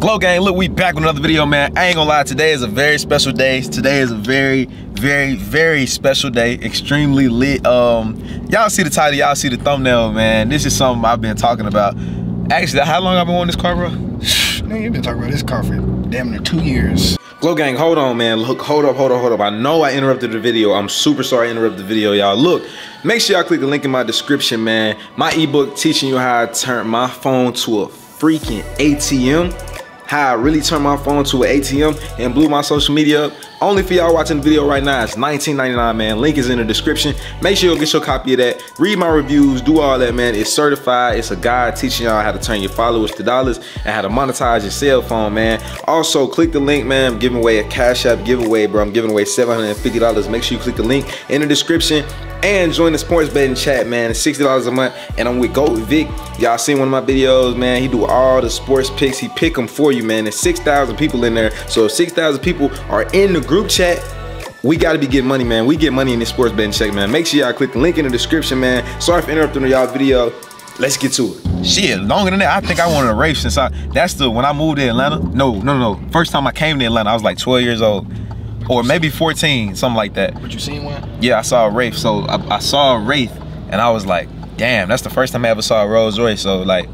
Glow Gang, look, we back with another video, man. I ain't gonna lie, today is a very special day. Today is a very, very, very special day. Extremely lit. Um, y'all see the title, y'all see the thumbnail, man. This is something I've been talking about. Actually, how long I've been on this car, bro? Man, you've been talking about this car for damn near two years. Glow Gang, hold on, man. Look, hold up, hold up, hold up. I know I interrupted the video. I'm super sorry I interrupted the video, y'all. Look, make sure y'all click the link in my description, man. My ebook teaching you how to turn my phone to a freaking ATM how I really turned my phone to an ATM and blew my social media up. Only for y'all watching the video right now, it's $19.99, man. Link is in the description. Make sure you get your copy of that. Read my reviews, do all that, man. It's certified. It's a guide teaching y'all how to turn your followers to dollars and how to monetize your cell phone, man. Also, click the link, man. I'm giving away a Cash App giveaway, bro. I'm giving away $750. Make sure you click the link in the description and join the sports betting chat, man. It's $60 a month, and I'm with Goat Vic. Y'all seen one of my videos, man. He do all the sports picks. He pick them for you, man. There's 6,000 people in there. So if 6,000 people are in the group chat, we gotta be getting money, man. We get money in this sports betting check, man. Make sure y'all click the link in the description, man. Sorry for interrupting y'all video. Let's get to it. Shit, longer than that, I think I wanted a Wraith since I, that's the, when I moved to Atlanta. No, no, no. First time I came to Atlanta, I was like 12 years old or maybe 14, something like that. But you seen one? Yeah, I saw a Wraith. So I, I, saw a Wraith, and I was like, damn, that's the first time I ever saw a Rolls Royce. So like,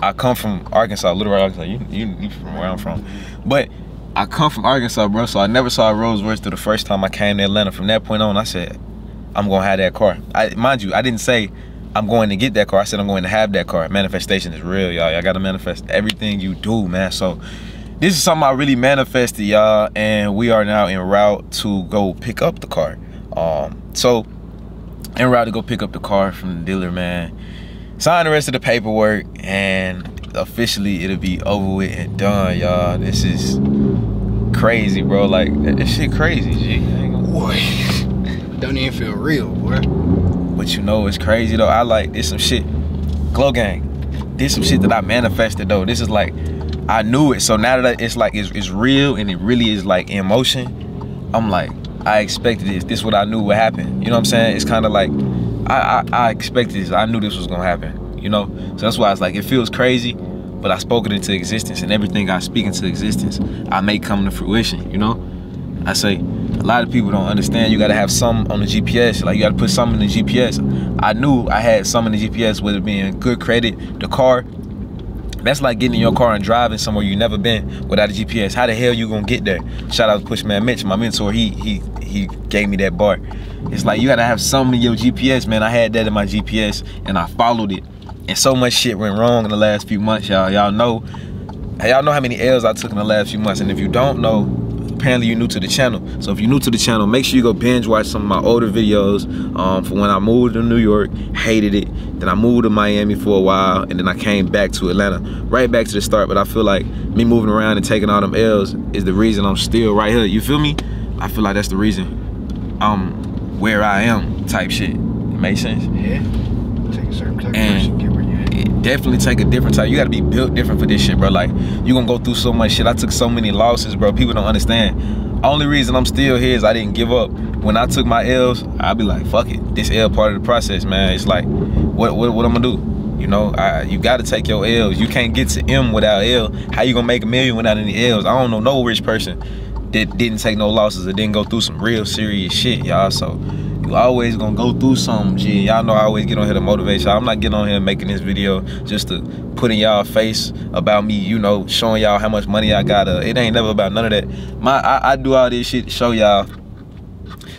I come from Arkansas, Little Rock, Arkansas. You, you, you from where I'm from, but I come from Arkansas, bro. So I never saw a Rolls Royce till the first time I came to Atlanta. From that point on, I said, I'm gonna have that car. I mind you, I didn't say I'm going to get that car. I said I'm going to have that car. Manifestation is real, y'all. Y'all gotta manifest everything you do, man. So this is something I really manifested, y'all, and we are now en route to go pick up the car. Um, so en route to go pick up the car from the dealer, man. Sign the rest of the paperwork, and officially it'll be over with and done, y'all. This is crazy, bro. Like this shit crazy, G. Boy, don't even feel real, boy. But you know it's crazy though. I like this some shit. Glow gang. This some shit that I manifested though. This is like I knew it. So now that it's like it's, it's real and it really is like in motion, I'm like, I expected this. This is what I knew would happen. You know what I'm saying? It's kind of like I, I, I expected this. I knew this was gonna happen. You know? So that's why it's like it feels crazy, but I spoke it into existence, and everything I speak into existence, I may come to fruition. You know? I say a lot of people don't understand. You gotta have some on the GPS. Like you gotta put some in the GPS. I knew I had some in the GPS, whether it being good credit, the car, that's like getting in your car and driving somewhere you never been without a GPS. How the hell you gonna get there? Shout out to Pushman Mitch, my mentor. He he he gave me that bar. It's like you gotta have some in your GPS, man. I had that in my GPS and I followed it. And so much shit went wrong in the last few months, y'all. Y'all know, y'all know how many L's I took in the last few months. And if you don't know, apparently you're new to the channel. So if you're new to the channel, make sure you go binge watch some of my older videos um, for when I moved to New York, hated it. Then I moved to Miami for a while, and then I came back to Atlanta, right back to the start. But I feel like me moving around and taking all them L's is the reason I'm still right here. You feel me? I feel like that's the reason I'm where I am type shit. Make sense? Yeah. Take a certain type and get where you at. Definitely take a different type. You gotta be built different for this shit, bro. Like, you gonna go through so much shit. I took so many losses, bro. People don't understand. Only reason I'm still here is I didn't give up. When I took my L's, I'd be like, fuck it. This L part of the process, man. It's like, what what, what I'm gonna do? You know, I, you gotta take your L's. You can't get to M without L. How you gonna make a million without any L's? I don't know no rich person that didn't take no losses or didn't go through some real serious shit, y'all. So you always gonna go through something, G. Y'all know I always get on here to motivate y'all. I'm not getting on here making this video just to put in y'all face about me, you know, showing y'all how much money I got. Uh, it ain't never about none of that. My I, I do all this shit to show y'all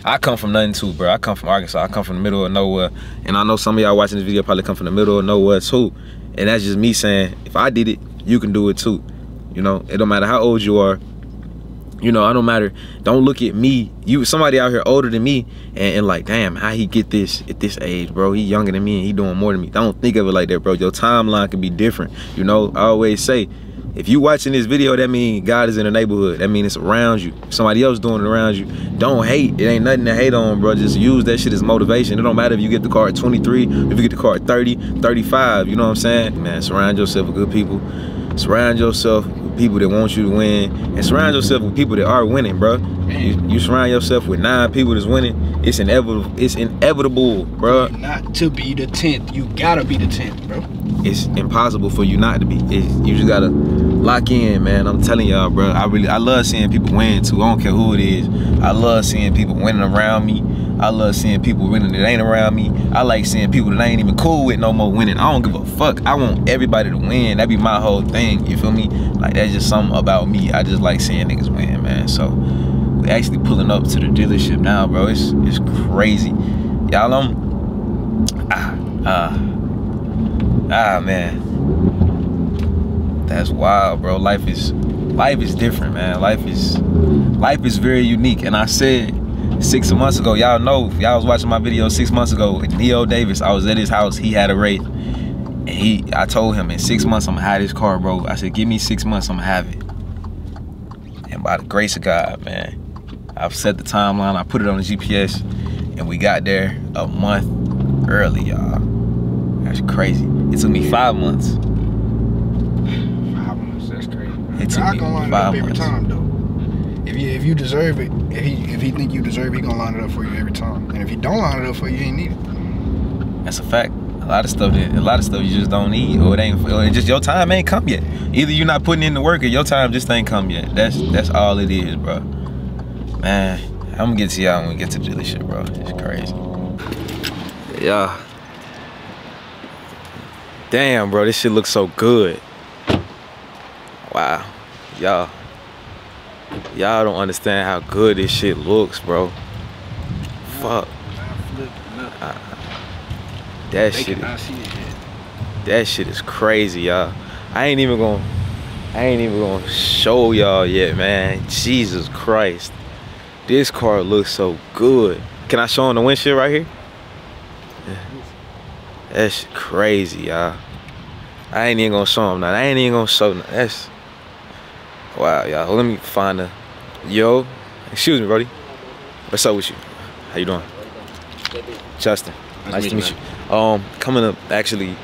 I come from nothing too, bro. I come from Arkansas. I come from the middle of nowhere. And I know some of y'all watching this video probably come from the middle of nowhere too. And that's just me saying, if I did it, you can do it too. You know, it don't matter how old you are. You know, I don't matter. Don't look at me. You somebody out here older than me and, and, like, damn, how he get this at this age, bro? He younger than me and he doing more than me. Don't think of it like that, bro. Your timeline can be different. You know, I always say, if you watching this video, that means God is in the neighborhood. That means it's around you. Somebody else doing it around you. Don't hate. It ain't nothing to hate on, bro. Just use that shit as motivation. It don't matter if you get the car at 23, if you get the car at 30, 35. You know what I'm saying? Man, surround yourself with good people. Surround yourself with people that want you to win. And surround yourself with people that are winning, bro. You, you surround yourself with nine people that's winning. It's inevitable. It's inevitable, bro. Not to be the 10th. You gotta be the 10th, bro. It's impossible for you not to be. It's, you just gotta lock in, man. I'm telling y'all, bro. I really, I love seeing people win too. I don't care who it is. I love seeing people winning around me. I love seeing people winning that ain't around me. I like seeing people that I ain't even cool with no more winning. I don't give a fuck. I want everybody to win. That be my whole thing. You feel me? Like that's just something about me. I just like seeing niggas win, man. So we actually pulling up to the dealership now, bro. It's it's crazy. Y'all um ah ah ah man. That's wild, bro. Life is life is different, man. Life is life is very unique. And I said six months ago, y'all know, y'all was watching my video six months ago, Neo Davis, I was at his house, he had a Wraith. And he, I told him in six months, I'm gonna have this car, bro. I said, give me six months, I'm gonna have it. And by the grace of God, man, I've set the timeline, I put it on the GPS, and we got there a month early, y'all. That's crazy. It took me five months. Five months, that's crazy. It took God gonna line it five up every months. time though. If you if you deserve it, if he if he think you deserve it, he gonna line it up for you every time. And if he don't line it up for you, you ain't need it. That's a fact. A lot of stuff that a lot of stuff you just don't need, or it ain't, or it just your time ain't come yet. Either you're not putting in the work, or your time just ain't come yet. That's that's all it is, bro. Man, I'm gonna get to y'all when we get to the dealership, bro. It's crazy. Yeah. Damn, bro, this shit looks so good. Wow, y'all. Y'all don't understand how good this shit looks, bro. Fuck. That shit. is- see it yet. that shit is crazy, y'all. I ain't even gonna, I ain't even gonna show y'all yet, man. Jesus Christ, this car looks so good. Can I show him the windshield right here? Yeah. That's crazy, y'all. I ain't even gonna show him that. I ain't even gonna show. Nothing. That's wow, y'all. Let me find a yo. Excuse me, Brody. What's up with you? How you doing? Justin. Nice, to meet you. Um, coming up actually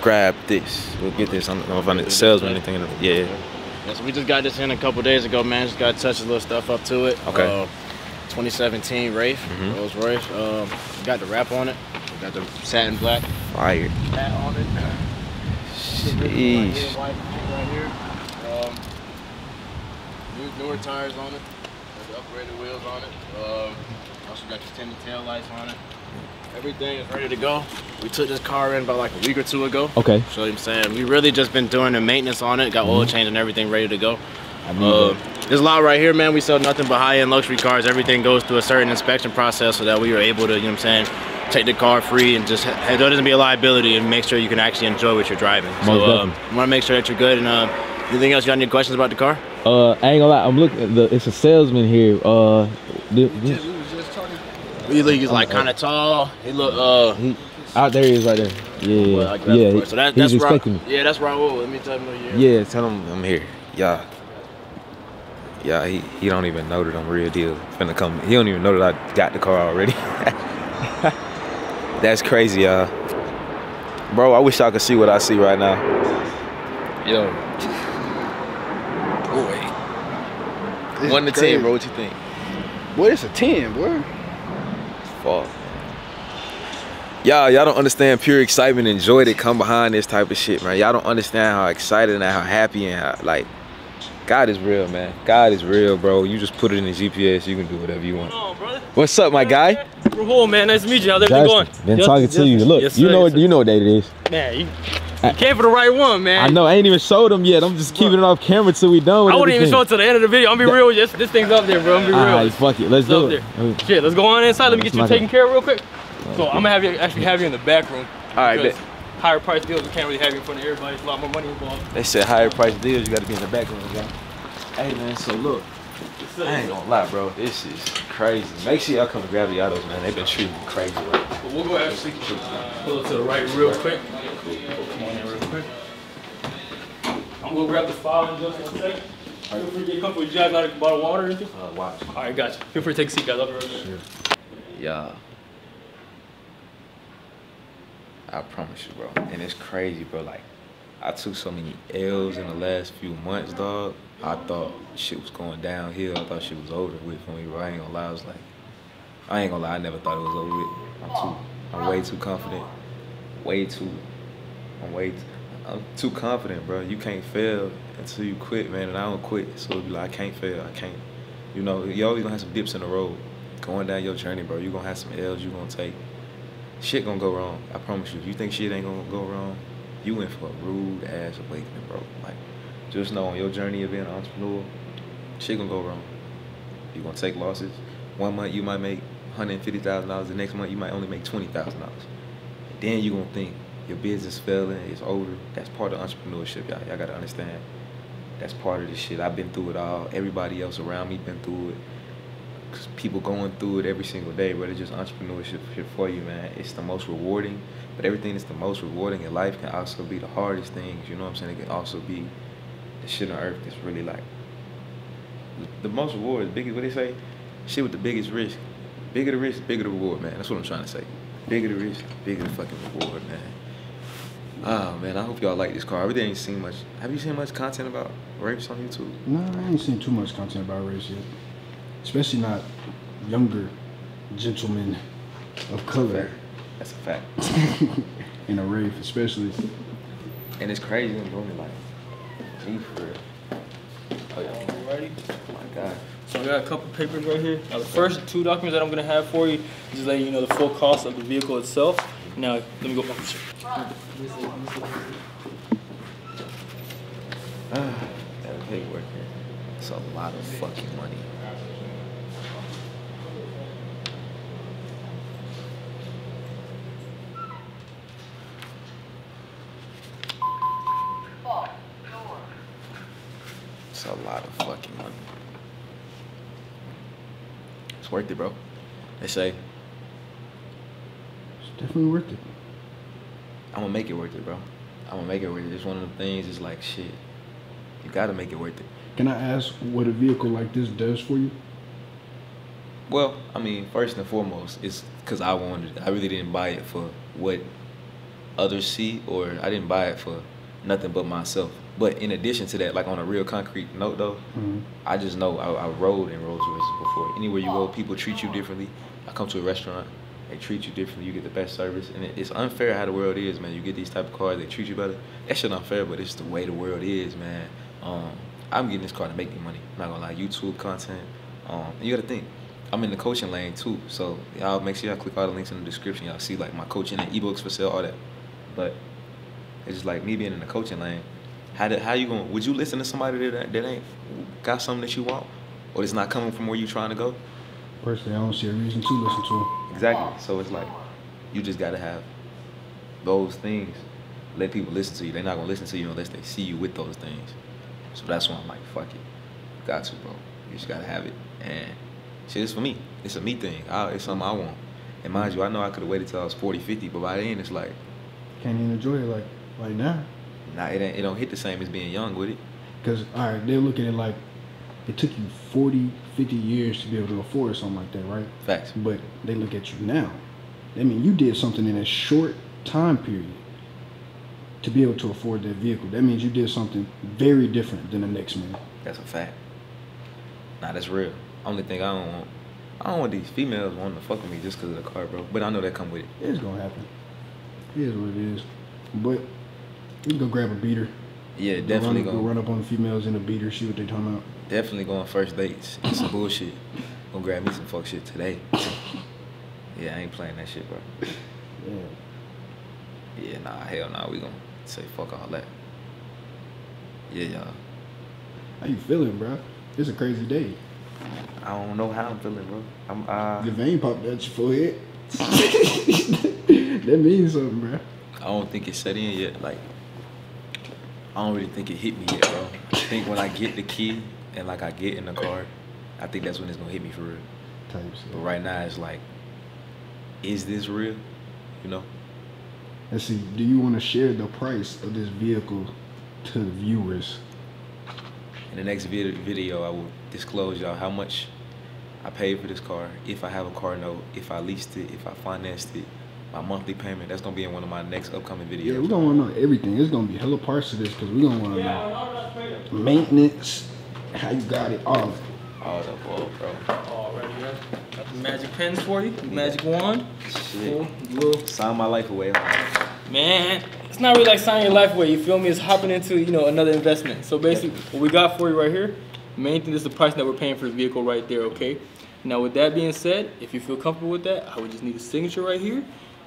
grab this. We'll get this. I don't know if I'm the salesman or anything. Yeah. Yeah, so we just got this in a couple days ago, man. Just got to touch a little stuff up to it. Okay. Uh, 2017 Wraith, Mhm. Rolls Royce. Um, got the wrap on it. Got the satin black Fire. hat on it. Sheesh. Right here. Newer tires on it. Got the upgraded wheels on it. Um, also got tinted tail lights on it. Everything is ready to go. We took this car in about like a week or two ago. Okay. So I'm saying we really just been doing the maintenance on it, got oil change and everything ready to go. I need Uh, a lot right here, man. We sell nothing but high-end luxury cars. Everything goes through a certain inspection process so that we are able to, you know what I'm saying, take the car free and just ha- it doesn't be a liability and make sure you can actually enjoy what you're driving. Most so um. I want to make sure that you're good. And uh, anything else? You got any questions about the car? Uh, I ain't gonna lie. I'm looking. At the, it's a salesman here. Uh, thi- this- We was just talking. He look, he's like kind of tall. He look, uh, he, out there he is right there. Yeah, well, I yeah. it so that, he's that's expecting Ra- me. Yeah, that's Raul. Let me tell him what you're. Yeah, tell him I'm here. Yeah. Yeah, he, he don't even know that I'm real deal. Finna come. He don't even know that I got the car already. That's crazy, y'all. Bro, I wish y'all could see what I see right now. Yo. Boy. This One to is ten, bro. What you think? Boy, it's a ten, boy. Fall. Y'all, y'all don't understand pure excitement and joy that come behind this type of shit, man. Y'all don't understand how excited and how happy and how like God is real, man. God is real, bro. You just put it in the GPS, you can do whatever you want. on. What's up, my guy? Rahul, man, nice to meet you. How's everything going? Been Justin, talking to you. Look, Yes, you sir, know yes, what you know what date it is. Man, you, you came for the right one, man. I know. I ain't even showed them yet. I'm just keeping it off camera till we done with I wouldn't even show it to the end of the video. I'm gonna be real with you. This, this thing's up there, bro. I'm gonna be real. Alright, fuck it. Let's It's up do it. there. Shit, let's go on inside. Let me get you taken care of real quick. So I'm gonna have you actually have you in the back room. All right, because bet. Higher price deals, we can't really have you in front of everybody. It's a lot more money involved. They said higher price deals, you gotta be in the background, y'all. Hey man, so look, I ain't gonna lie, bro. This is crazy. Make sure y'all come grab the autos, man. They've been treating me crazy. Right? But we'll go actually pull it to the right real quick. Come on in real quick. I'm gonna grab the file in just one second. Feel free to get comfortable. You guys got a bottle of water or anything? Uh, watch. All right, gotcha. Feel free to take a seat, guys. I'll be right back. Yeah. I promise you, bro. And it's crazy, bro. Like, I took so many L's in the last few months, dog. I thought shit was going downhill. I thought shit was over with for me, bro. I ain't gonna lie. I was like, I ain't gonna lie. I never thought it was over with. I'm too, I'm way too confident. Way too, I'm way too, I'm too confident, bro. You can't fail until you quit, man. And I don't quit, so it be like I can't fail. I can't. You know, you always gonna have some dips in the road. Going down your journey, bro. You gonna have some L's. You gonna take. Shit gonna go wrong. I promise you. If you think shit ain't gonna go wrong, you in for a rude ass awakening, bro. Like, just know on your journey of being an entrepreneur, shit gonna go wrong. You're gonna take losses. One month you might make hundred and fifty thousand dollars. The next month you might only make twenty thousand dollars. Then you're gonna think your business failing, it's over. That's part of entrepreneurship, y'all. Y'all gotta understand. That's part of the shit. I've been through it all. Everybody else around me been through it. 'Cause people going through it every single day, but it's just entrepreneurship shit for you, man. It's the most rewarding, but everything that's the most rewarding in life can also be the hardest things. You know what I'm saying? It can also be the shit on earth that's really like the most reward is bigger. What they say? Shit with the biggest risk. Bigger the risk, bigger the reward, man. That's what I'm trying to say. Bigger the risk, bigger the fucking reward, man. Ah man, I hope y'all like this car. I really ain't seen much. Have you seen much content about Wraiths on YouTube? No, I ain't seen too much content about Wraiths yet. Especially not younger gentlemen of color That's a fact. in a Wraith, especially. And it's crazy when women like, gee, for real. Oh yeah. Alrighty. Oh my God. So I got a couple papers right here. Now the first two documents that I'm gonna have for you is just letting you know the full cost of the vehicle itself. Now let me go. Oh. Ah, that paperwork here. It's a lot of fucking money. It's a lot of fucking money. It's worth it, bro. They say It's definitely worth it. I'm gonna make it worth it, bro. I'm gonna make it worth it. It's one of the things. It's like shit. You gotta make it worth it. Can I ask what a vehicle like this does for you? Well, I mean, first and foremost, it's because I wanted it. I really didn't buy it for what others see, or I didn't buy it for nothing but myself. But in addition to that, like on a real concrete note, though, Mhm. I just know I, I rode in Rolls Royces before. Anywhere you go, people treat you differently. I come to a restaurant, they treat you differently. You get the best service, and it, it's unfair how the world is, man. You get these type of cars, they treat you better. That shit unfair, but it's the way the world is, man. Um, I'm getting this car to make me money. I'm not gonna lie, YouTube content. Um, you gotta think, I'm in the coaching lane too. So y'all make sure y'all click all the links in the description. Y'all see like my coaching and ebooks for sale, all that. But it's just like me being in the coaching lane. How did, how you going? Would you listen to somebody that that ain't got something that you want, or it's not coming from where you trying to go? Personally, I don't see a reason to listen to him. Exactly. So it's like you just gotta have those things. Let people listen to you. They're not gonna listen to you unless they see you with those things. So that's why I'm like, fuck it. Got to, bro. You just gotta have it. And shit, it's for me. It's a me thing. I, it's something I want. And mind you, I know I could have waited till I was 40, 50, but by then it's like, Can't even enjoy it like like now. Nah, it, ain't, it don't hit the same as being young with it. Because, all right, they'll look at it like it took you 40, 50 years to be able to afford something like that, right? Facts. But they look at you now. I mean, you did something in a short time period to be able to afford that vehicle. That means you did something very different than the next man. That's a fact. Nah, that's real. Only thing I don't want, I don't want these females wanting to fuck with me just because of the car, bro. But I know that come with it. It's going to happen. It is what it is. But you can go grab a beater. Yeah, Go definitely run, gonna go run up on the females in a beater, see what they talking about. Definitely going first dates. and some bullshit. Gonna grab me some fuck shit today. Yeah, I ain't playing that shit, bro. Yeah. Yeah, nah, hell nah. We gonna say fuck all that. Yeah, y'all. How you feeling, bro? It's a crazy day. I don't know how I'm feeling, bro. I'm uh, Your vein popped out your forehead. that means something, bro. I don't think it set in yet. Like, I don't really think it hit me yet, bro. I think when I get the key and like I get in the car, I think that's when it's gonna hit me for real. But right now, it's like, is this real? You know? Let's see. Do you want to share the price of this vehicle to the viewers? In the next vid- video, I will disclose y'all how much I paid for this car, if I have a car note, if I leased it, if I financed it, my monthly payment. That's gonna be in one of my next upcoming videos. Yeah, we're gonna want to know everything. It's gonna be hella parts of this because we're gonna want to know maintenance, how you got it, all of it. All the ball, bro. Alrighty, yeah. Got the magic pens for you. the Magic wand. Shit. Cool. Sign my life away. man. It's not really like signing your life away. You feel me? It's hopping into you know another investment. So basically, what we got for you right here, main thing is the price that we're paying for the vehicle right there. Okay. Now with that being said, if you feel comfortable with that, I would just need a signature right here,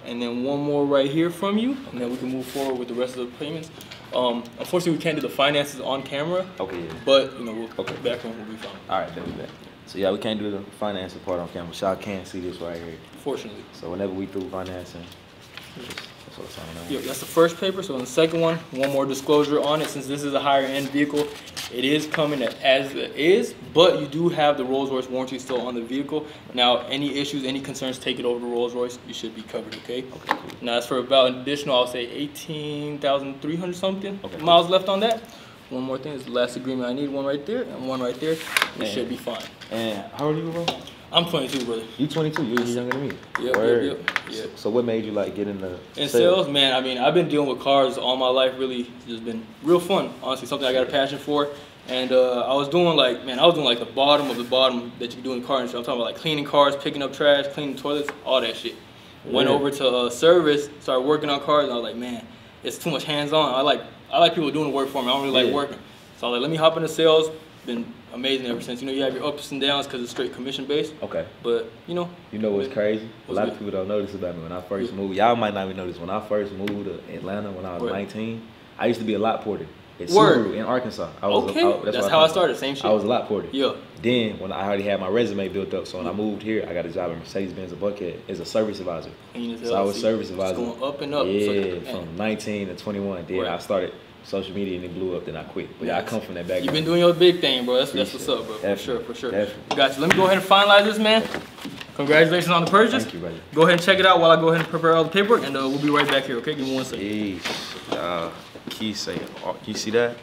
and then one more right here from you, and then we can move forward with the rest of the payments. Um, unfortunately, we can't do the finances on camera, Okay, yeah. but you know we'll Okay. back we'll be fine. All right, then we back. So yeah, we can't do the financing part on camera. So y'all can't see this right here. Fortunately. So whenever we do financing, on there. Yep, that's the first paper. So in the second one, one more disclosure on it. Since this is a higher end vehicle, it is coming as it is, but you do have the Rolls Royce warranty still on the vehicle. Now, any issues, any concerns, take it over to Rolls Royce. You should be covered, okay? Okay, cool. Now, as for about an additional, I'll say 18,300 something Okay. miles left on that. One more thing is the last agreement I need, one right there and one right there. It should be fine. And how old are you, bro? I'm 22, brother. You 22. You're younger than me. Yep, yep, yep, yep. So what made you like get into In sales, man, I mean, I've been dealing with cars all my life. Really, it's just been real fun. Honestly, something I got a passion for. And uh, I was doing like, man, I was doing like the bottom of the bottom that you can do in car industry. I'm talking about like cleaning cars, picking up trash, cleaning toilets, all that shit. Went over to uh, service, started working on cars, and I was like, man, it's too much hands-on. I like, I like people doing the work for me. I don't really like Yeah. working. So I was like, let me hop into sales. Been amazing ever since. You know, you have your ups and downs because it's straight commission based. Okay. But you know, You know what's crazy? A What's lot of people don't know this about me. When I first moved, y'all might not even know this. When I first moved to Atlanta when I was Word. 19, I used to be a lot porter. At Word. Subaru in Arkansas. I was okay, A, I, that's, where how I started. Same shit. I was a lot porter. Yeah. Then when I already had my resume built up, so when I moved here, I got a job at Mercedes Benz of Buckhead as a service advisor. So I was service Just advisor. going up and up. Yeah, man. from 19 to 21. Then Right. I started social media and it blew up. Then I quit. But yeah, I come from that background. You've been doing your big thing, bro. That's, that's what's up, bro. it. For sure, for sure. Definitely. Got you. Let me go ahead and finalize this, man. Congratulations on the purchase. Thank you, buddy. Go ahead and check it out while I go ahead and prepare all the paperwork, and uh, we'll be right back here, okay? Give me one second. Jeez. Uh, key say, oh, you see that?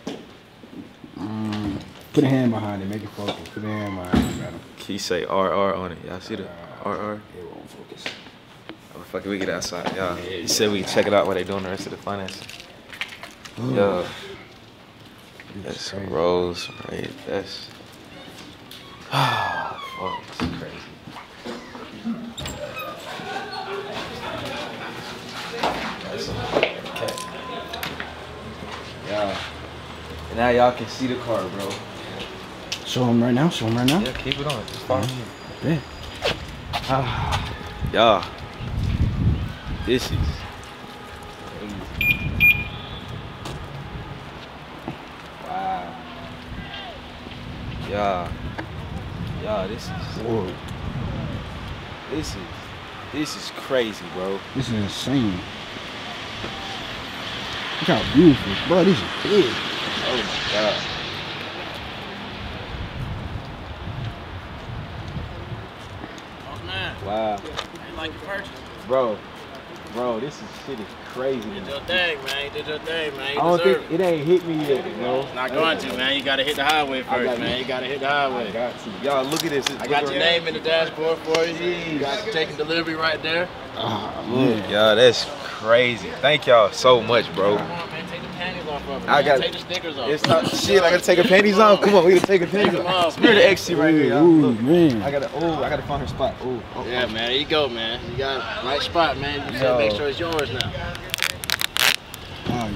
Put a hand behind it, make it focus. Put a hand behind it, madam. Key say RR on it. Y'all see the RR? It won't focus. Oh, fuck it, we get outside. Y'all, he said we can check it out while they doing the rest of the financing. Yo, that's some rolls, right? That's. Ah, fuck, this is crazy. That's some okay. Yeah. And now y'all can see the car, bro. Show him right now. Show him right now. Yeah, keep it on. Just follow me. Yeah. Ah, yeah. This is Yeah. Yeah, this is Whoa. this is this is crazy, bro. This is insane. Look how beautiful, bro. This is big. Oh my god. Oh. Wow. Like your purchase? Bro. Bro, this is shit is crazy. You man. did your thing, man. You did your thing, man. You I don't think it ain't hit me yet, bro. it. Not going to, man. You gotta hit the highway first, got man. you. You gotta hit the I highway. got to. Y'all look at this. I got your name in the dashboard for you. You got taking delivery right there. Ah, Look, man. y'all, that's crazy. Thank y'all so much, bro. I man. got- Take the stickers off. It's not shit. I gotta take her panties off. Come on, we gotta take her panties Take 'em off. off, Spirit of man. XC right here. Ooh, Look. man. I gotta. Oh, I gotta find her spot. Oh, oh, Yeah, man. There you go, man. You got right spot, man. You Yo. said make sure it's yours now. Oh, yeah.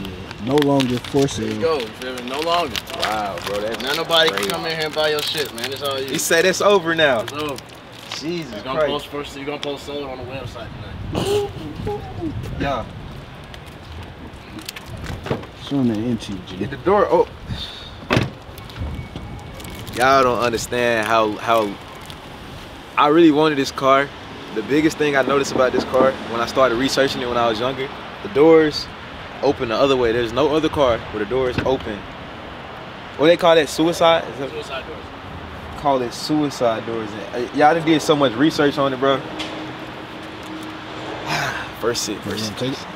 No longer forcing. There you go. You feel me? No longer. Wow, bro, that's Now nobody crazy. can come in here and buy your shit, man. It's all you. He said it's over now. It's over. Jesus You're gonna Christ. post first. You're gonna post solar on the website tonight. Yeah. Show him the MTG. Get the door. Oh. Y'all don't understand how how I really wanted this car. The biggest thing I noticed about this car when I started researching it when I was younger, the doors open the other way. There's no other car where the doors open. What they call that? Suicide? Is that- Suicide doors. call it suicide doors. Uh, Y'all done did so much research on it, bro. First sit, first wanna sit.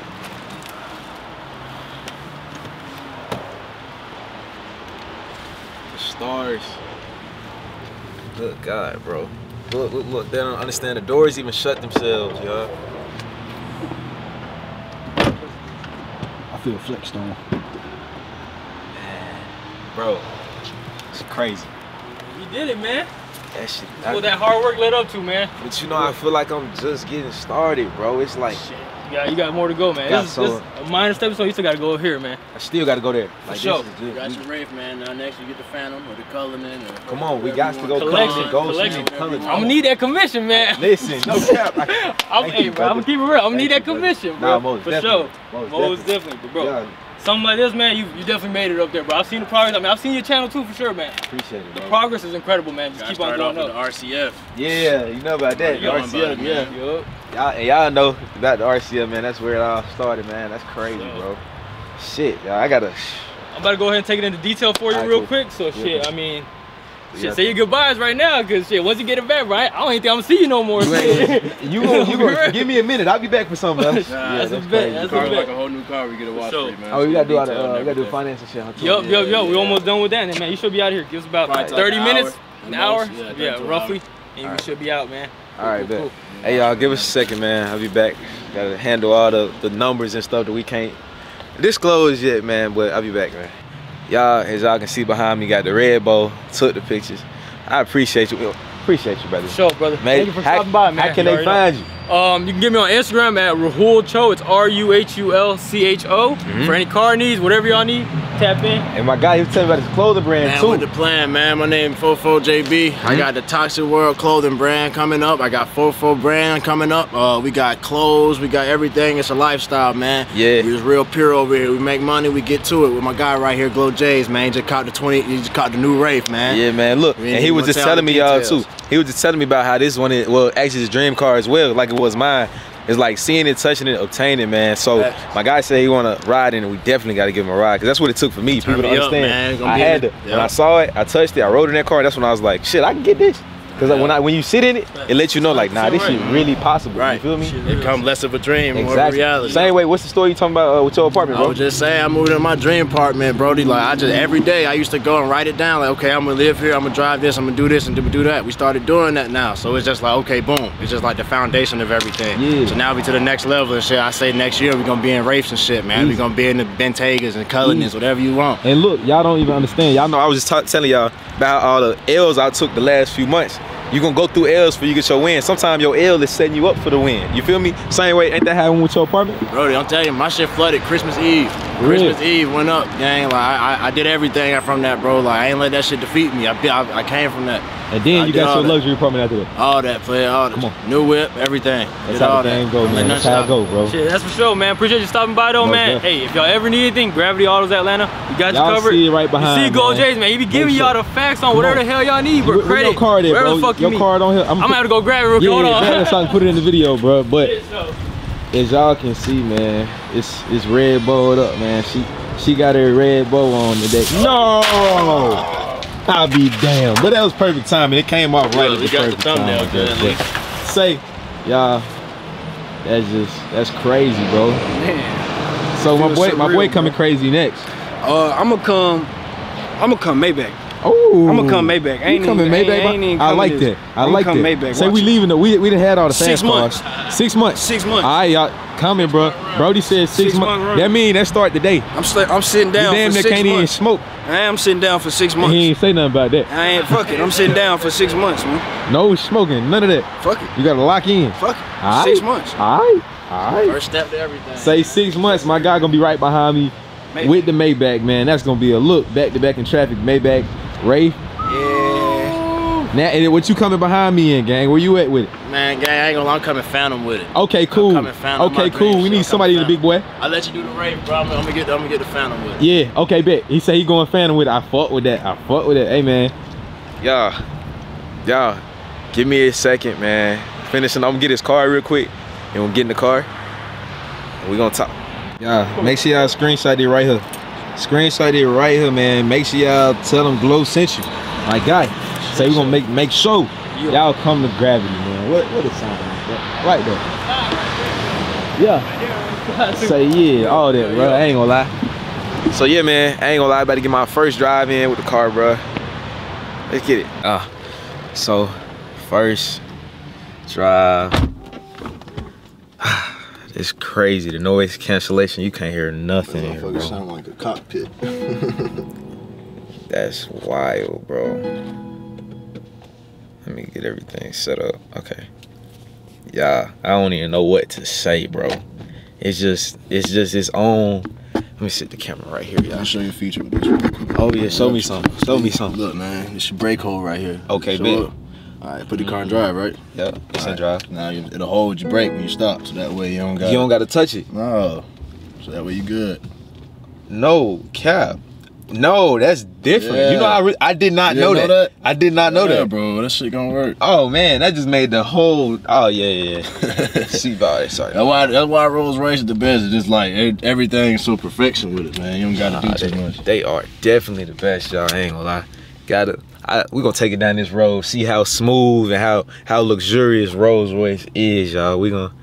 Take it? The. Good God, bro. Look, look, look. They don't understand. The doors even shut themselves, y'all. I feel flexed on. Bro, it's crazy. You did it, man. That shit. That's what that hard work led up to, man. but you know, I feel like I'm just getting started, bro. It's like, Shit. You got, you got more to go, man. Got This, is, so- this a minor stepping stone. You still got to go here, man. I still got to go there. Like, sure. this is You good. got your Wraith, man. Now next you get the Phantom or the Cullinan. Or Come on, we got to go. Collection, Ghost, collection. man, color. I'm gonna need that commission, man. Listen, no cap. I- I'm, Thank hey, you, bro, I'm brother. gonna keep it real. I'm gonna need that you, brother. commission, Nah, bro. most For definitely. sure. Most Most definitely, bro. Yeah, Something like this, man, you you definitely made it up there, bro. I've seen the progress. I mean, I've seen your channel too, for sure, man. appreciate it, Bro. The progress is incredible, man. Just Gotta keep on start off going with up. the RCF. Yeah, you know about that. You know RCF, about it, yeah. Y'all, and y'all know about the RCF, man. That's where it all started, man. That's crazy, So- bro. Shit, y'all. I gotta. I'm about to go ahead and take it into detail for you Alright, real cool. quick. So shit. I mean, Yeah. say your goodbyes right now, cause shit, once you get it back, right, I don't even think I'm gonna see you no more. You, ain't, you gonna, you gonna give me a minute. I'll be back for something else. Nah, that's a bet. crazy. That's car a was like bet. a whole new car. We get a watch sure. for you, man. Oh, we gotta do all the, uh, we gotta do everything. finance shit. huh, too? Yup, yup, yup. We almost done with that, and man, you should be out here. Give us about Probably like 30 an minutes, hour, an the hour. Yeah, yeah, 30 to an roughly, and we should be out, man. All right, Cool, bet. cool. Hey, y'all, give us a second, man. I'll be back. Gotta handle all the, the numbers and stuff that we can't disclose yet, man. But I'll be back, man. Y'all, as y'all can see behind me, got the red bow. Took the pictures. I appreciate you. Appreciate you, brother. Sure, brother. Man, Thank you for how, stopping by, man. How can You they already know. find you? Um, you can get me on Instagram at Rahul Cho. It's R U H U L C H O. Mm-hmm. For any car needs, whatever y'all need, tap in. And my guy, he was telling me about his clothing brand Man, too. with the plan, man. My name Fofo JB. Mm-hmm. I got the Toxic World clothing brand coming up. I got Fofo brand coming up. Uh, we got clothes. We got everything. It's a lifestyle, man. Yeah. We was real pure over here. We make money. We get to it with my guy right here, GloJays, man. He just caught the 20. He just caught the new Wraith, man. Yeah, man. Look, and he was just tell telling me y'all too. He was just telling me about how this one, is, well, actually his dream car as well, like it was mine. It's like seeing it, touching it, obtaining, it, man. So Facts. my guy said he want to ride in, and we definitely got to give him a ride because that's what it took for me. Turn People me to understand. I had in to. it. When I saw it, I touched it, I rode in that car. That's when I was like, shit, I can get this. Because when I when you sit in it, it lets you know like, nah, this shit really possible. Right. You feel me? It come less of a dream, more of a reality. Same way. What's the story you talking about uh, with your apartment, bro? I was just saying, I moved in my dream apartment, Brody. Like I just every day I used to go and write it down. Like, okay, I'm gonna live here. I'm gonna drive this. I'm gonna do this and do, do that. We started doing that now, so it's just like, okay, boom. It's just like the foundation of everything. Yeah. So now we to the next level and shit. I say next year we gonna be in Wraiths and shit, man. We Easy. gonna be in the Bentaygas and Cullinans, whatever you want. And look, y'all don't even understand. Y'all know I was just telling y'all about all the L's I took the last few months. You gonna go through L's for you get your win. Sometimes your L is setting you up for the win. You feel me? Same way, ain't that happening with your apartment? Brody, I'm telling you, my shit flooded Christmas Eve. Really? Christmas Eve went up, gang. Like I, I, I did everything from that, bro. Like I ain't let that shit defeat me. I, I, I came from that. And then I you got all your that. luxury apartment after that. All that, play all that. Come on. New whip, everything. That's Did how all the game that. go, man. That's how it stop go, bro. Shit, that's for sure, man. Appreciate you stopping by, though, Most man. definitely. Hey, if y'all ever need anything, Gravity Autos Atlanta, you got Y'all you covered. see it right behind, You see Gold man. J's, man. He be giving y'all the facts on Come whatever on. the hell y'all need, bro. Where, where Credit, your card at, bro? the fuck you your need. card on here. I'm gonna have to go grab it real quick. Yeah, Hold on. so I can put it in the video, bro. But as y'all can see, man, it's it's red bowed up, man. She she got her red bow on today. No, I'll be damned. But that was perfect timing. It came off right Yeah, at we the got the perfect thumbnail time. good, but- Say, y'all, that's just that's crazy, bro. Man. So my feels boy, my boy coming bro. crazy next. Uh, I'm gonna come. I'm gonna come Maybach. Oh, I'ma come Maybach. I ain't You coming even- I ain't- Maybach? I ain't even I like this. that. I I'ma like come that. Maybach. Say Watch we leaving. though. we we done had all the Six fast cars. months. Six months. Six months. All right, y'all coming, bro. Brody said six, Six months. month. That mean that start today. I'm st- I'm sitting You down damn for near six can't even smoke. I am sitting down for six months. He ain't say nothing about that. I ain't fuck it. I'm sitting down for six months, man. No smoking, none of that. Fuck it. You gotta lock in. Fuck it. All Six right. months. All right, all right. First step to everything. Say six months. My guy gonna be right behind me Maybach. with the Maybach, man. That's gonna be a look back to back in traffic. Maybach, Ray. Yeah. Now, and what you coming behind me in, gang? Where you at with it? Man, gang, I ain't gonna lie, I'm coming Phantom with it. Okay, cool. coming Okay, cool. dream We shit. need I'm somebody in the big boy. I'll let you do the Wraith, bro. I'm, I'm gonna get, I'm gonna get the Phantom with it. Yeah, okay, bet. He said he going phantom with it. I fought with that. I fought with it. Hey man. Y'all, y'all, give me a second, man. Finishing, I'm gonna get his car real quick. And we'll get in the car. And we gonna talk. Y'all, make sure y'all screenshot it right here. Screenshot it right here, man. Make sure y'all tell them Glow sent you. My guy. Say we gonna make make sure y'all come to gravity, man. What what is sound like? Right there. Yeah. Say yeah, all that, bro. I ain't gonna lie. So yeah, man, I ain't gonna lie, about to get my first drive in with the car, bro. Let's get it. Ah, so first drive. It's crazy. The noise cancellation, you can't hear nothing in here, sound like a cockpit. That's wild, bro. Let me get everything set up. Okay. Yeah, I don't even know what to say, bro. It's just it's just its own. Let me sit the camera right here, y'all. me show you a feature with this. Oh yeah, show me some. Show me some. Look, man, it's your brake hole right here. Okay, Show. All right, put the car in drive, right? Yeah, it's in drive. Now you, it'll hold your brake when you stop, so that way you don't got. You don't gotta touch it. No, so that way you good. No cap. No, that's different. You know, I I did not know, that. know that? I did not know yeah, that. bro. That shit gonna work. Oh man, that just made the whole. Oh yeah, yeah. yeah. See. Sorry. That's why. That's why Rolls Royce is the best. It's just like everything's so perfection with it, man. You don't gotta Nah, do too they, much. they are definitely the best, y'all. Ain't gonna lie. Gotta. I, we gonna take it down this road, see how smooth and how how luxurious Rolls Royce is, y'all. We gonna.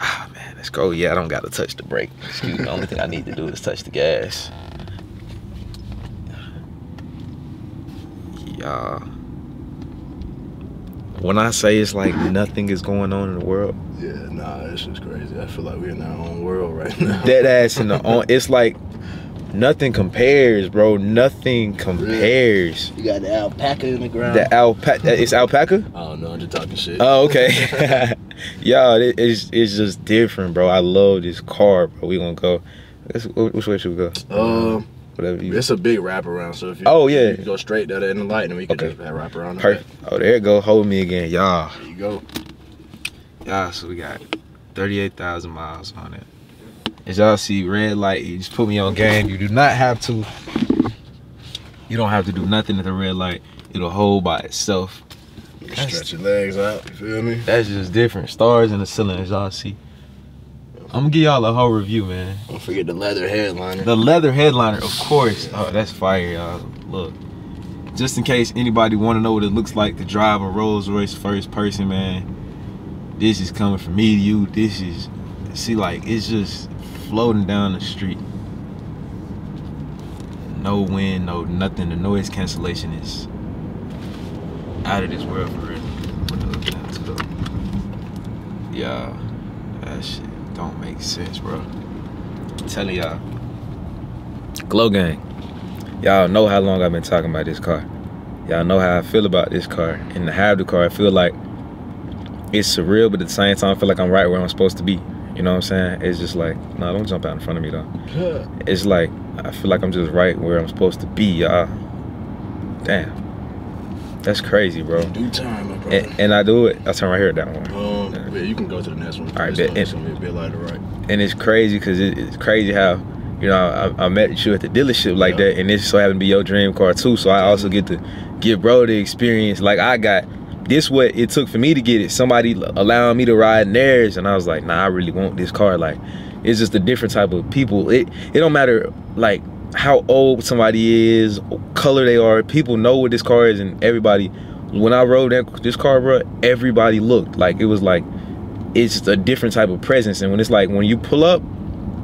Ah man, let's go. Yeah, I don't gotta touch the brake. Excuse me. The only thing I need to do is touch the gas. Y'all. When I say it's like nothing is going on in the world, Yeah, nah, this is crazy. I feel like we're in our own world right now. dead ass in the on. It's like nothing compares, bro. Nothing compares. You got the alpaca in the ground. The alpaca. It's alpaca. I don't know. I'm just talking shit. Oh, okay. Y'all, it, it's it's just different, bro. I love this car, bro. We gonna go. Let's, which way should we go? Um, Whatever you. it's a big wraparound. So if you Oh, yeah. you go straight down in the light, and we can Okay. just wrap around. the Perfect. Oh, there it go. Hold me again, y'all. There you go. Y'all, so we got thirty-eight thousand miles on it. As y'all see, red light. You just put me on game. You do not have to. You don't have to do nothing at the red light. It'll hold by itself. You stretch your legs out. You feel me? That's just different. Stars in the ceiling, as y'all see. I'm gonna give y'all a whole review, man. Don't forget the leather headliner. The leather headliner, of course. Oh, that's fire, y'all. Look. Just in case anybody want to know what it looks like to drive a Rolls Royce first person, man. This is coming from me to you. This is, see, like, it's just floating down the street. No wind, no nothing. The noise cancellation is out of this world for real. Yeah, that shit don't make sense, bro. Telling y'all. Glow Gang. Y'all know how long I've been talking about this car. Y'all know how I feel about this car. And to have the car, I feel like it's surreal, but at the same time, I feel like I'm right where I'm supposed to be. You know what I'm saying? It's just like, no, don't jump out in front of me though. It's like I feel like I'm just right where I'm supposed to be, y'all. Damn. That's crazy, bro. Due time, my brother. And, and I do it. I turn right here down one. Um, yeah, you can go to the next one. All right, This bet. one- this be a bit lighter, right? and it's crazy because it, it's crazy how you know I, I met you at the dealership like Yeah. that and this so happened to be your dream car too so i also get to give bro the experience like i got this what it took for me to get it somebody allowing me to ride in theirs and i was like nah i really want this car like it's just a different type of people it it don't matter like how old somebody is color they are people know what this car is and everybody when i rode that this car bro everybody looked like it was like it's just a different type of presence. And when it's like when you pull up,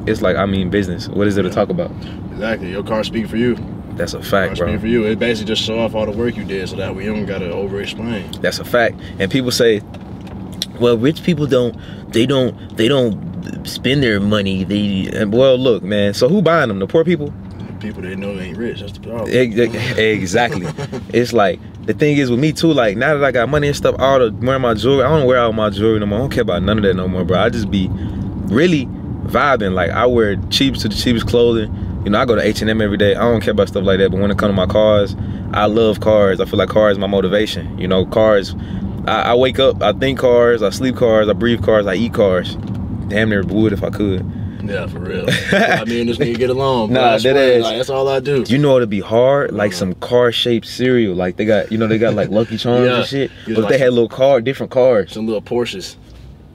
it's like I mean business. What is there to talk about? Exactly. Your car speak for you. That's a fact, bro. for you. It basically just show off all the work you did, so that we don't gotta over explain. That's a fact. And people say, well, rich people don't they don't they don't spend their money. They and well, look, man. So who buying them? The poor people. People they know ain't rich. That's the problem. Ex- ex- Exactly. it's like the thing is with me too. Like now that I got money and stuff, all the wearing my jewelry. I don't wear all my jewelry no more. I don't care about none of that no more, bro. I just be really vibing. Like I wear cheapest to the cheapest clothing. You know, I go to H and M every day. I don't care about stuff like that. But when it comes to my cars, I love cars. I feel like cars is my motivation. You know, cars. I, I wake up, I think cars, I sleep cars, I breathe cars, I eat cars. Damn near would if I could. Yeah, for real. I mean, this nigga get along. bro. Nah, that is- Like, that's all I do. You know it'd be hard, like uh-huh. some car-shaped cereal. Like they got, you know, they got like Lucky Charms Yeah. and shit. But if like they had little car, different cars, Some little Porsches.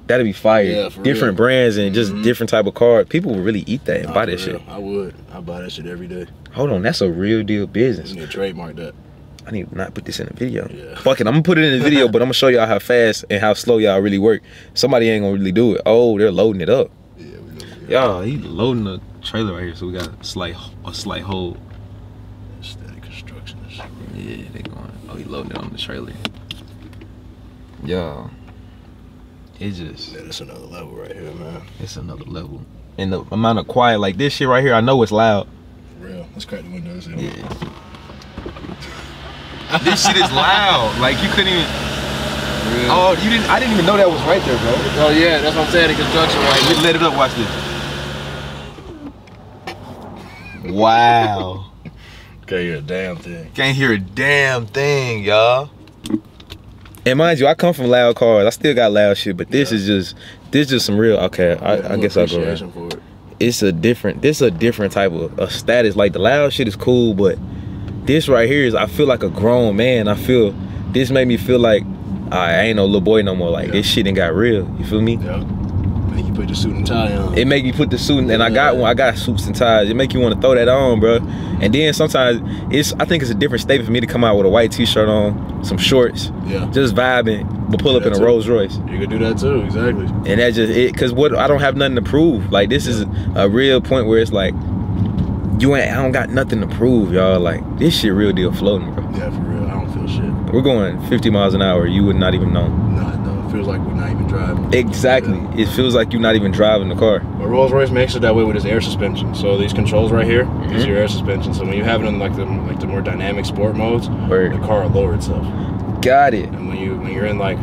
That'd be fire. Yeah, for different real. brands and just Mhm. different type of car. People would really eat that and Nah, buy for that shit. I would. I buy that shit every day. Hold on, that's a real deal business. You need to trademark that. I need to not put this in a video. Yeah. Fuck it, I'm gonna put it in the video, but I'm gonna show y'all how fast and how slow y'all really work. Somebody ain't gonna really do it. Oh, they're loading it up. Yeah, we know. Y'all, he loading the trailer right here, so we got a slight a slight hold. Steady construction. Yeah, they going. Oh, he loading it on the trailer. Y'all, it just Yeah, that's another level right here, man. it's another level. And the amount of quiet, like this shit right here, I know it's loud. For real. Let's crack the windows. in. Yeah. this shit is loud. Like you couldn't even. real. Oh, you didn't? I didn't even know that was right there, bro. Oh yeah, that's what I'm saying. The construction right Let let it up. Watch this. Wow. Okay, you're a damn thing. Can't hear a damn thing, y'all. And mind you, I come from loud cars. I still got loud shit, but this is just this is just some real. Okay, I, I guess I'll go. Around. For it. It's a different. This a different type of a status. Like the loud shit is cool, but this right here is. I feel like a grown man. I feel this made me feel like I ain't no little boy no more. Like Yeah. this shit ain't got real. You feel me? Yeah. You put your suit and tie on. It make me put the suit, and I got one. I got suits and ties. It make you want to throw that on, bro. And then sometimes it's. I think it's a different statement for me to come out with a white T-shirt on, some shorts, yeah. just vibing, but pull up in a it. Rolls Royce. You could do that too. Exactly. And that just it, cause what I don't have nothing to prove. Like this is a real point where it's like, you ain't. I don't got nothing to prove, y'all. Like this shit, real deal floating, bro. Yeah, for real. I don't feel shit. We're going 50 miles an hour. You would not even know. It feels like we're not even driving. Exactly. It feels like you're not even driving the car. But Rolls Royce makes it that way with its air suspension. So these controls right here, these are your air suspension. So when you have it in like the like the more dynamic sport modes, Word. the car will lower itself. Got it. And when you when you're in like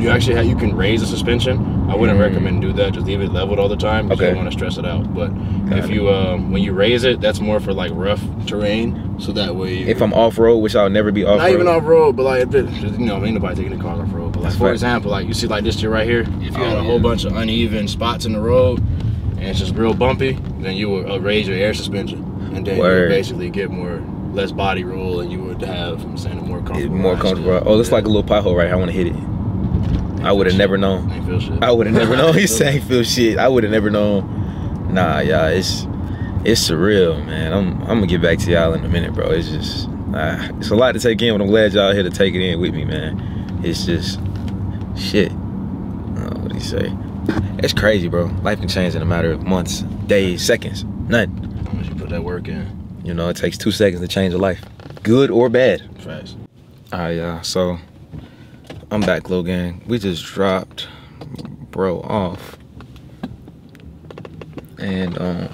you actually have, you can raise the suspension. I wouldn't Mm. recommend do that. Just leave it leveled all the time. because You Okay. don't want to stress it out. But Got if it. you um, when you raise it, that's more for like rough terrain. So that way, If I'm off road, which I'll never be off not even off road, but like if it, just, you know, ain't nobody taking the car off road. But like That's for example, like you see like this shit right here. If you Oh, had a yeah. whole bunch of uneven spots in the road and it's just real bumpy, then you would uh, raise your air suspension, and then you Word. basically get more less body roll, and you would have I'm saying a more comfortable. more comfortable. Oh, it's Yeah. like a little pothole right here. I want to hit it. I would have never known. Ain't. I would have never known. He's saying feel shit. I would have never known. Nah, y'all, it's it's surreal, man. I'm I'm gonna get back to y'all in a minute, bro. It's just uh, it's a lot to take in, but I'm glad y'all here to take it in with me, man. It's just shit. Uh, what do you say? It's crazy, bro. Life can change in a matter of months, days, seconds, None. Once you put that work in. You know, it takes two seconds to change a life, good or bad. Facts. All right, y'all. So I'm back, Lil Gang. We just dropped bro off, and um,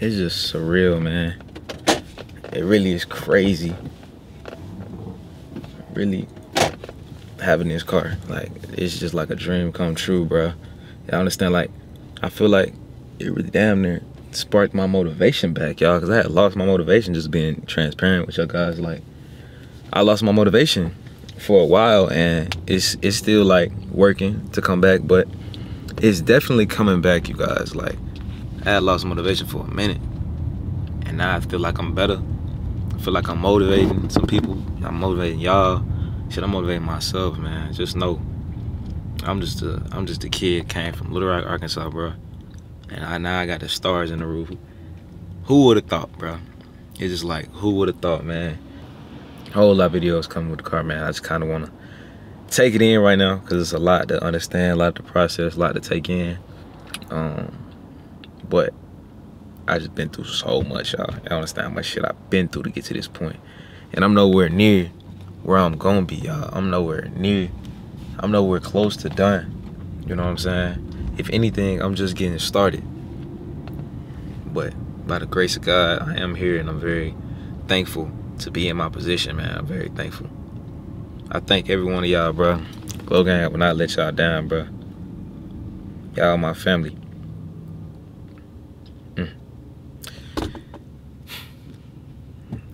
it's just surreal, man. It really is crazy. Really having this car, like it's just like a dream come true, bro. I understand, like I feel like it really damn near sparked my motivation back, y'all, because I had lost my motivation just being transparent with y'all guys. Like, I lost my motivation for a while, and it's it's still like working to come back, but it's definitely coming back, you guys. Like, I had lost motivation for a minute, and now I feel like I'm better. I feel like I'm motivating some people. I'm motivating y'all. Shit, I'm motivating myself, man. Just know, I'm just a I'm just a kid came from Little Rock, Arkansas, bro. And I now I got the stars in the roof. Who would have thought, bro? It's just like who would have thought, man. Whole lot of videos coming with the car, man. I just kind of want to take it in right now because it's a lot to understand, a lot to process, a lot to take in. Um, but I just been through so much, y'all. I understand how much shit I've been through to get to this point, and I'm nowhere near where I'm gonna be, y'all. I'm nowhere near. I'm nowhere close to done. You know what I'm saying? If anything, I'm just getting started. But by the grace of God, I am here, and I'm very thankful to be in my position, man. I'm very thankful. I thank every one of y'all, bro. Logan, Gang will not let y'all down, bro. Y'all my family. Mm.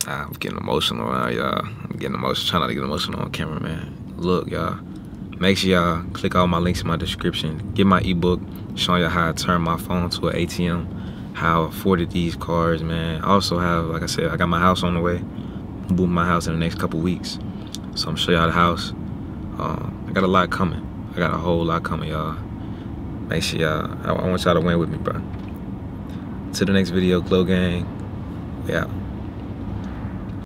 Ah, I'm getting emotional around y'all. Getting emotional, trying not to get emotional on camera, man. Look, y'all. Make sure y'all click all my links in my description. Get my ebook showing y'all how I turn my phone to an ATM, how I afforded these cars, man. I also have, like I said, I got my house on the way. Moving my house in the next couple weeks. So I'm show y'all the house. Um, I got a lot coming. I got a whole lot coming, y'all. Make sure y'all, I, I want y'all to win with me, bro. To the next video, Glo Gang. Yeah.